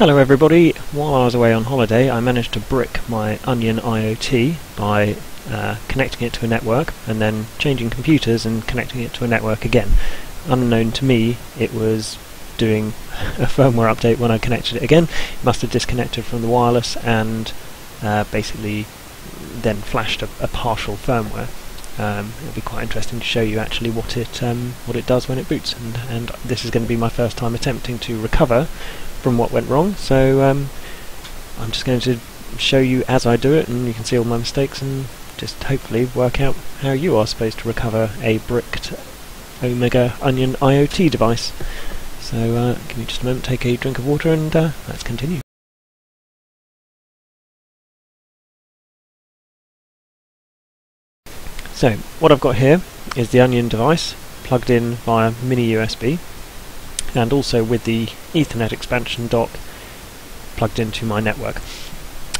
Hello everybody, while I was away on holiday I managed to brick my Onion IoT by uh, connecting it to a network and then changing computers and connecting it to a network again. Unknown to me it was doing a firmware update when I connected it again. It must have disconnected from the wireless and uh, basically then flashed a, a partial firmware. Um, it'll be quite interesting to show you actually what it um, what it does when it boots and, and this is going to be my first time attempting to recover from what went wrong so um, I'm just going to show you as I do it and you can see all my mistakes and just hopefully work out how you are supposed to recover a bricked Omega Onion IoT device. So uh, give me just a moment, take a drink of water and uh, let's continue. So what I've got here is the Onion device plugged in via mini USB and also with the Ethernet expansion dock plugged into my network.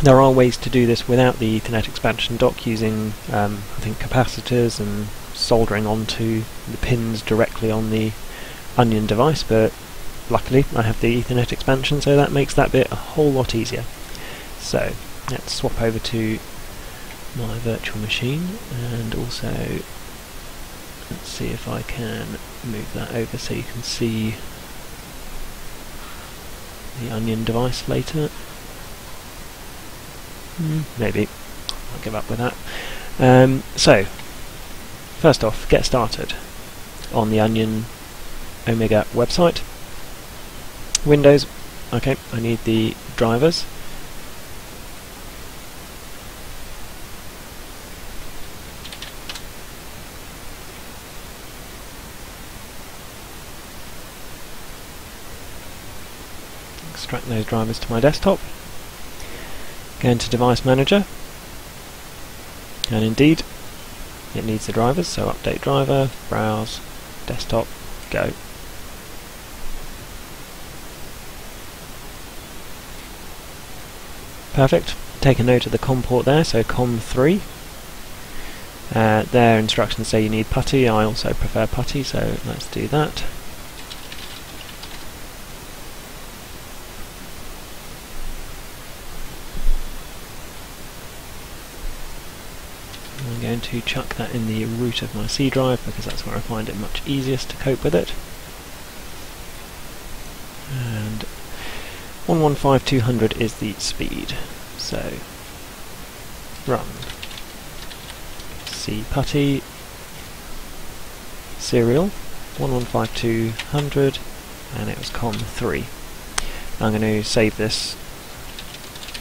There are ways to do this without the Ethernet expansion dock using um, I think capacitors and soldering onto the pins directly on the Onion device but luckily I have the Ethernet expansion so that makes that bit a whole lot easier. So let's swap over to my virtual machine and also let's see if I can move that over so you can see the Onion device later. Mm, maybe. I'll give up with that. Um, so, first off, get started on the Onion Omega website. Windows, okay, I need the drivers. Extract those drivers to my desktop, go into Device Manager, and indeed it needs the drivers, so update driver, browse, desktop, go. Perfect. Take a note of the COM port there, so COM3. Uh, their instructions say you need PuTTY, I also prefer PuTTY, so let's do that. I'm going to chuck that in the root of my C drive because that's where I find it much easiest to cope with it. And 115200 is the speed. So run C putty serial 115200 and it was COM3. I'm going to save this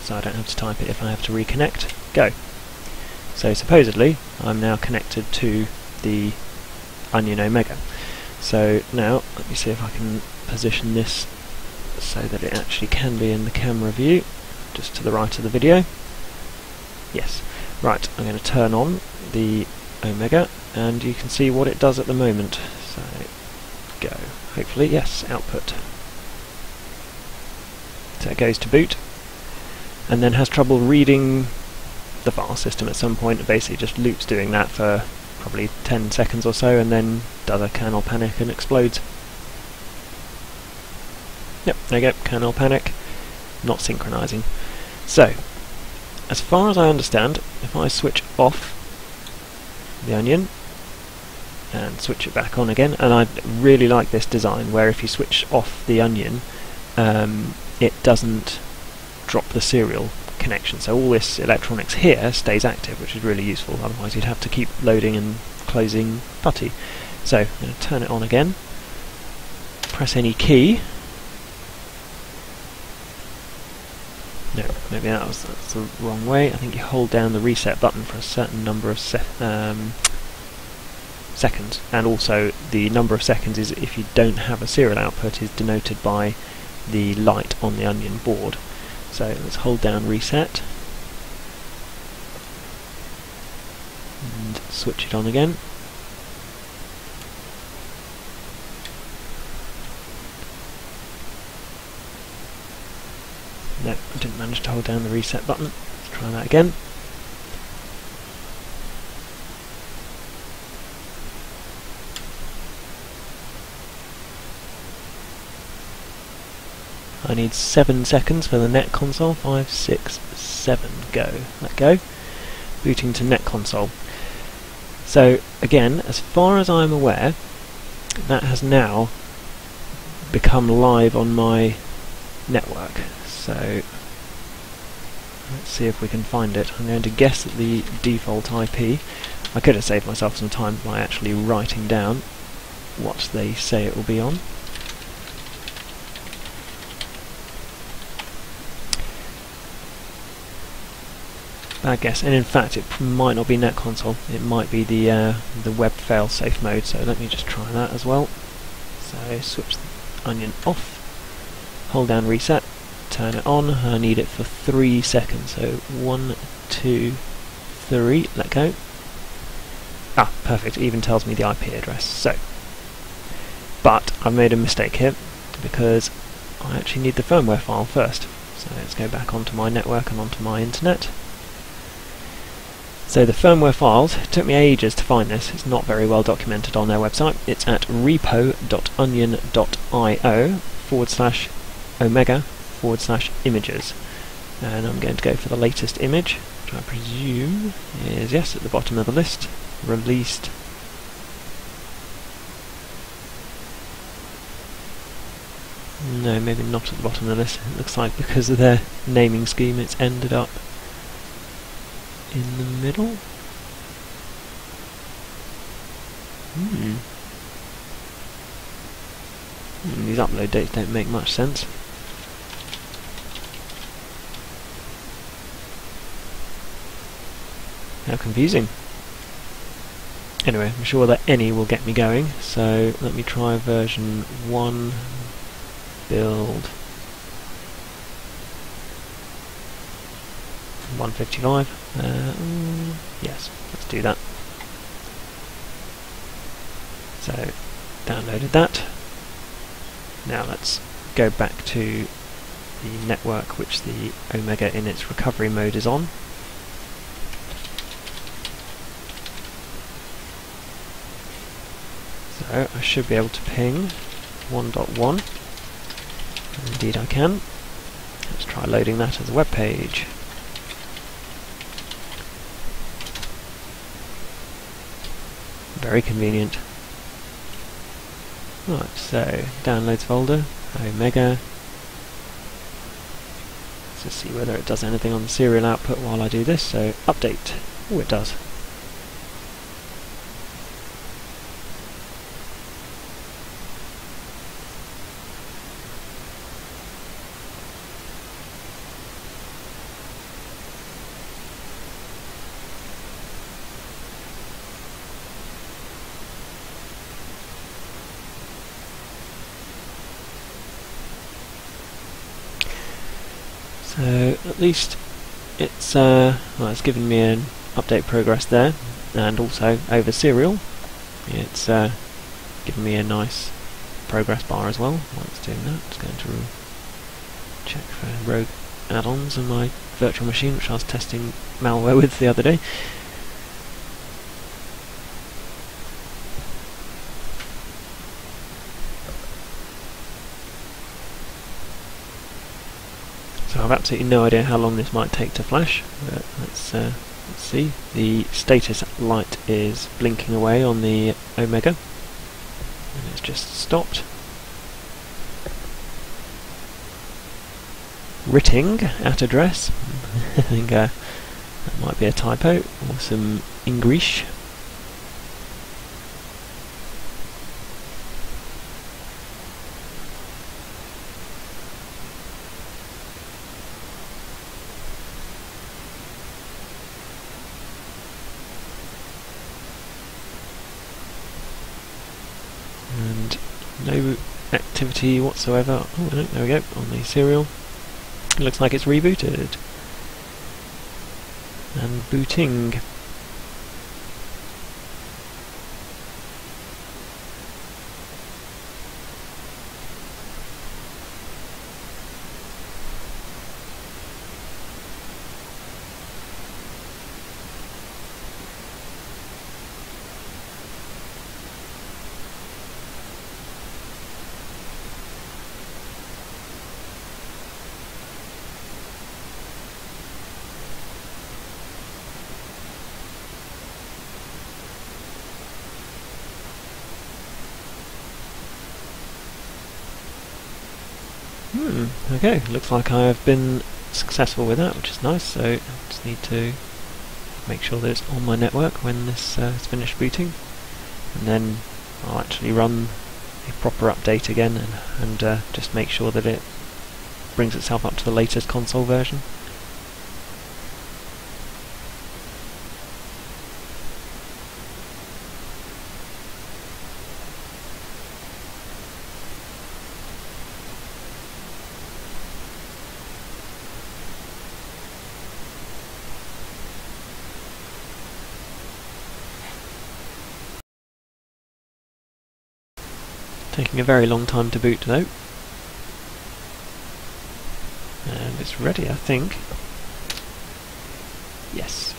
so I don't have to type it if I have to reconnect. Go. So supposedly I'm now connected to the Onion Omega. So now let me see if I can position this so that it actually can be in the camera view, just to the right of the video. Yes. Right, I'm going to turn on the Omega and you can see what it does at the moment. So go. Hopefully, yes, output. So it goes to boot and then has trouble reading the file system at some point. It basically just loops doing that for probably 10 seconds or so and then does a kernel panic and explodes. Yep, there you go, kernel panic, not synchronizing. So, as far as I understand, if I switch off the onion and switch it back on again, and I really like this design where if you switch off the onion, um, it doesn't drop the serial connection. So all this electronics here stays active, which is really useful. Otherwise you'd have to keep loading and closing PuTTY. So I'm going to turn it on again. Press any key. No, maybe that was that's the wrong way. I think you hold down the reset button for a certain number of se um, seconds, and also the number of seconds is if you don't have a serial output is denoted by the light on the onion board. So let's hold down reset and switch it on again. No, I didn't manage to hold down the reset button. Let's try that again. I need 7 seconds for the net console. Five, six, seven. go. Let go. Booting to net console. So again, as far as I'm aware, that has now become live on my network. So let's see if we can find it. I'm going to guess at the default IP. I could have saved myself some time by actually writing down what they say it will be on. Bad guess, and in fact it might not be net console, it might be the uh, the web fail-safe mode, so let me just try that as well. So switch the onion off, hold down reset, turn it on, I need it for three seconds, so one, two, three, let go. Ah, perfect, it even tells me the IP address, so. But I've made a mistake here, because I actually need the firmware file first. So let's go back onto my network and onto my internet. So the firmware files, it took me ages to find this, it's not very well documented on their website. It's at repo.onion.io forward slash omega forward slash images. And I'm going to go for the latest image, which I presume is, yes, at the bottom of the list, released No, maybe not at the bottom of the list. It looks like because of their naming scheme it's ended up in the middle? Hmm. hmm. These upload dates don't make much sense. How confusing. Anyway, I'm sure that any will get me going, so let me try version 1 build 155. Uh, yes, let's do that. So, downloaded that. Now let's go back to the network which the Omega in its recovery mode is on. So I should be able to ping 1.1. Indeed I can. Let's try loading that as a web page. Very convenient. Right, so downloads folder, Omega. Let's just see whether it does anything on the serial output while I do this. So update. Oh, it does. So at least it's uh, well, it's given me an update progress there, and also over serial, it's uh, given me a nice progress bar as well. While it's doing that, it's going to check for rogue add-ons on my virtual machine, which I was testing malware with the other day. So I've absolutely no idea how long this might take to flash, but let's, uh, let's see. The status light is blinking away on the Omega, and it's just stopped. Ritting at address. I think uh, that might be a typo, or some English. and no whatsoever. Oh, no, there we go, on the serial. It looks like it's rebooted. And booting. Hmm, okay, looks like I have been successful with that, which is nice, so I just need to make sure that it's on my network when this uh, is finished booting, and then I'll actually run a proper update again and, and uh, just make sure that it brings itself up to the latest console version. Taking a very long time to boot though. And it's ready I think. Yes.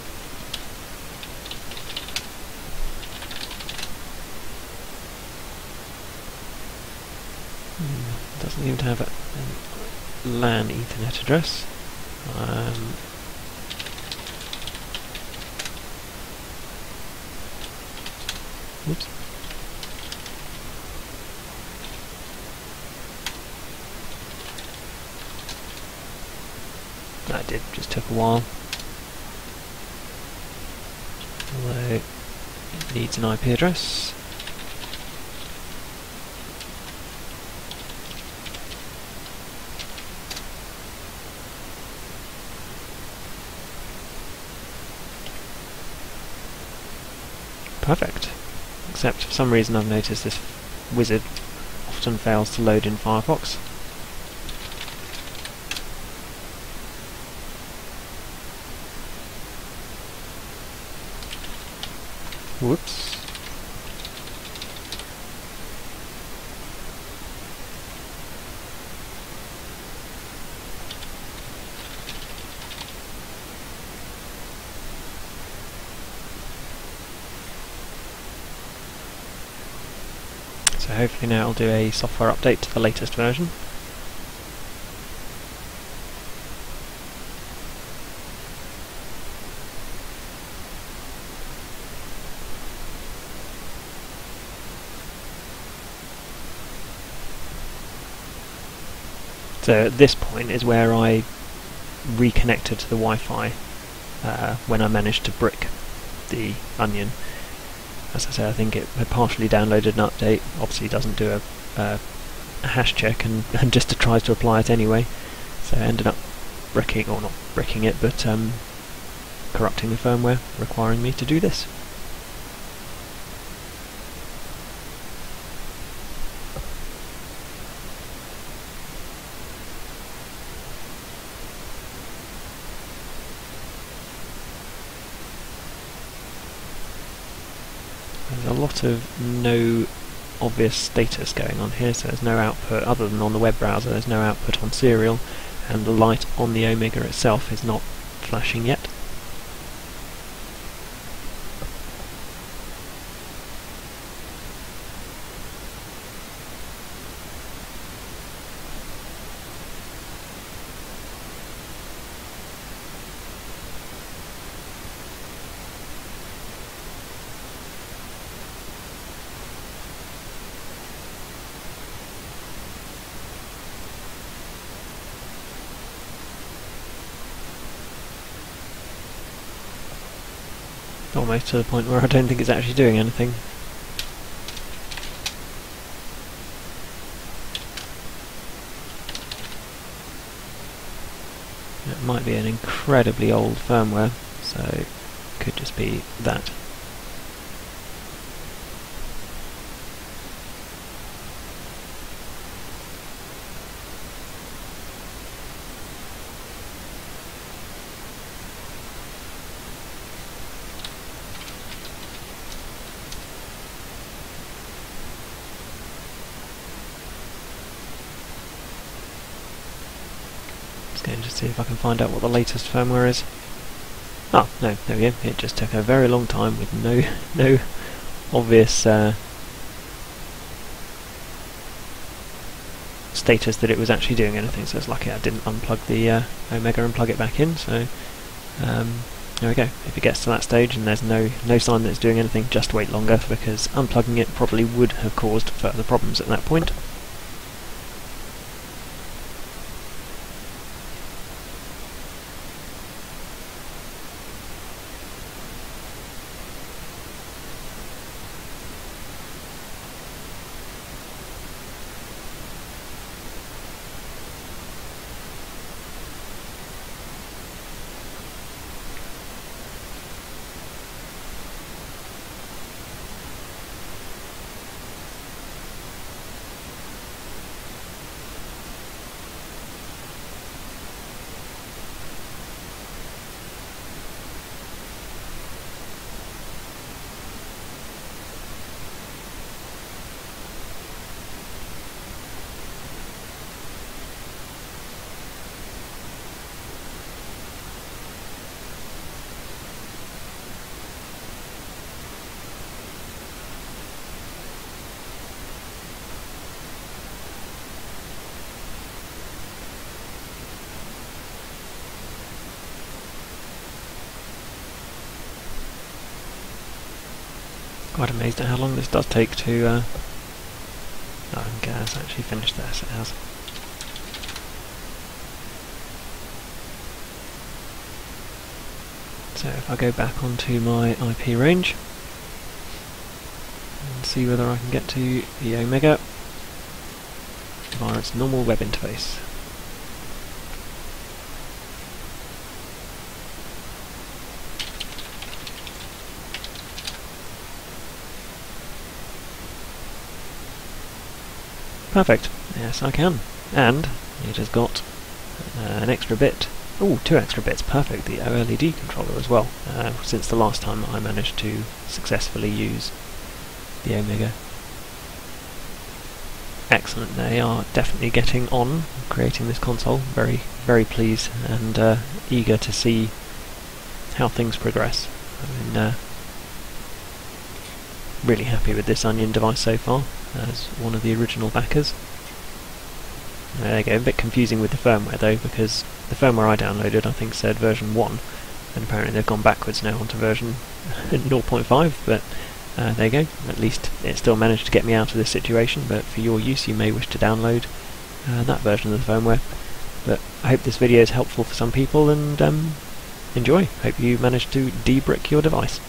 Hmm, doesn't seem to have a, a LAN Ethernet address. Um, oops. That did, just took a while. Although it needs an IP address. Perfect. Except for some reason I've noticed this wizard often fails to load in Firefox. Whoops. So hopefully now I'll do a software update to the latest version. So at this point is where I reconnected to the Wi-Fi uh, when I managed to brick the Onion. As I say, I think it had partially downloaded an update. Obviously, doesn't do a, a hash check and, and just tries to apply it anyway. So I ended up bricking, or not bricking it, but um, corrupting the firmware, requiring me to do this. Lot of no obvious status going on here, so there's no output other than on the web browser, there's no output on serial, and the light on the Omega itself is not flashing yet. Almost to the point where I don't think it's actually doing anything. It might be an incredibly old firmware, so could just be that. See if I can find out what the latest firmware is. Oh, no, there we go. It just took a very long time with no no obvious uh, status that it was actually doing anything, so it's lucky I didn't unplug the uh, Omega and plug it back in, so um, there we go. If it gets to that stage and there's no, no sign that it's doing anything, just wait longer, because unplugging it probably would have caused further problems at that point. Quite amazed at how long this does take to... Uh... It's actually finished so it has. So if I go back onto my IP range and see whether I can get to the Omega via its normal web interface. Perfect. Yes, I can. And it has got uh, an extra bit. Oh, two extra bits. Perfect. The OLED controller as well. Uh, since the last time I managed to successfully use the Omega. Excellent. They are definitely getting on creating this console. Very, very pleased and uh, eager to see how things progress. I mean, uh, really happy with this Onion device so far as one of the original backers. There you go, a bit confusing with the firmware though because the firmware I downloaded I think said version 1 and apparently they've gone backwards now onto version 0.5 but uh, there you go, at least it still managed to get me out of this situation but for your use you may wish to download uh, that version of the firmware. But I hope this video is helpful for some people and um, enjoy. Hope you manage to debrick your device.